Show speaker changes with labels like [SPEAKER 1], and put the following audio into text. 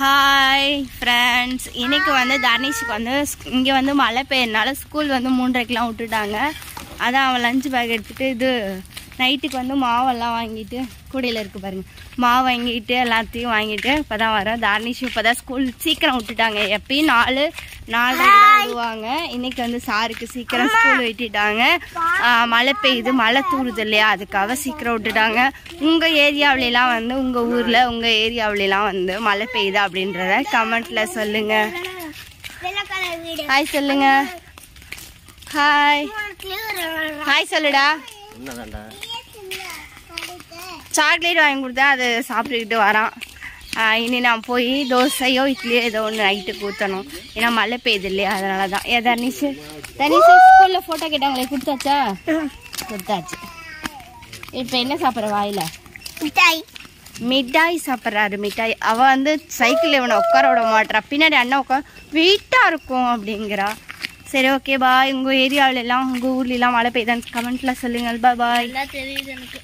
[SPEAKER 1] Hi friends இன்னைக்கு வந்து தர்ணேஷுக்கு வந்து இங்கே வந்து மழை பெய்யறனால ஸ்கூல் வந்து மூன்றரைக்கெலாம் விட்டுட்டாங்க. அதான் அவன் லஞ்ச் பேக் எடுத்துகிட்டு இது நைட்டுக்கு வந்து மாவெல்லாம் வாங்கிட்டு கூடையில் இருக்கு பாருங்கள் மாவு வாங்கிட்டு எல்லாத்தையும் வாங்கிட்டு இப்போ தான் வரோம் தர்ணேஷ் இப்போ தான் ஸ்கூல் சீக்கிரம் விட்டுட்டாங்க. எப்பயும் நாலு நாலரை தான் விடுவாங்க இன்னைக்கு வந்து சாருக்கு சீக்கிரம் ஸ்கூல் விட்டுட்டாங்க. மழை பெய்யுது மழை தூருது இல்லையா? அதுக்காக சீக்கிரம் விட்டுட்டாங்க. உங்கள் ஏரியாவிலலாம் வந்து உங்கள் ஊரில் உங்கள் ஏரியாவிலலாம் வந்து மழை பெய்யுது அப்படின்றத கமெண்ட்டில் சொல்லுங்கள் ஹாய் சொல்லுங்க. ஹாய் ஹாய் சொல்லுடா. சாக்லேட் வாங்கி கொடுத்தா அது சாப்பிட்டுக்கிட்டு வரான். இனி நான் போய் தோசையோ இட்லியோ ஏதோ ஒன்று நைட்டுக்கு ஊற்றணும் ஏன்னா மழை பெய்யுது இல்லையா அதனால தான் ஏ தனிஷ் தனிஷ் ஸ்கூலில் ஃபோட்டோ கேட்டாங்களே கொடுத்தாச்சா? கொடுத்தாச்சு. இப்போ என்ன சாப்பிட்ற வாயில?
[SPEAKER 2] மிட்டாய்.
[SPEAKER 1] மிட்டாய் சாப்பிட்றாரு மிட்டாய். அவ வந்து சைக்கிள் இவனை உட்கார விட மாட்றா. பின்னாடி அண்ணன் உட்கார் வெயிட்டாக இருக்கும் அப்படிங்கிறா. சரி ஓகே பாய் உங்கள் ஏரியாவில எல்லாம் உங்கள் ஊர்ல எல்லாம் மழை பெய்யுதான்னு கமெண்ட்ல சொல்லுங்கள். பாய் பாய்
[SPEAKER 2] தெரியுது எனக்கு.